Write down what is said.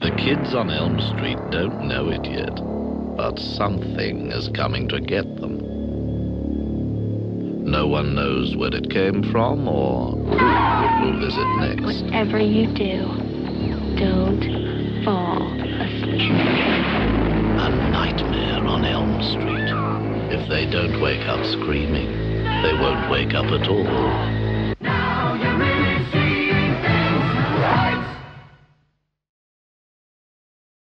The kids on Elm Street don't know it yet, but something is coming to get them. No one knows where it came from or who will visit next. Whatever you do, don't fall asleep. A nightmare on Elm Street. If they don't wake up screaming, they won't wake up at all.